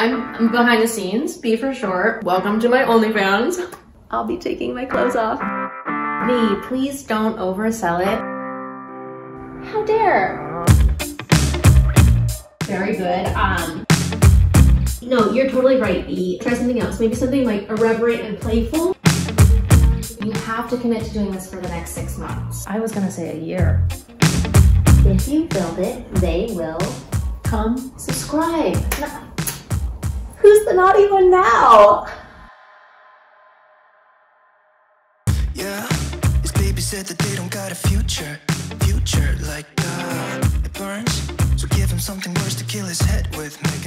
I'm, behind the scenes, B for short. Welcome to my OnlyFans. I'll be taking my clothes off. V, please don't oversell it. How dare? Very good. Um, no, you're totally right, B. Try something else. Maybe something like irreverent and playful. You have to commit to doing this for the next six months. I was gonna say a year. If you build it, they will come subscribe. The naughty one now? Yeah, said that they don't got a future, future like uh, it burns. So give him something worse to kill his head with, somehow.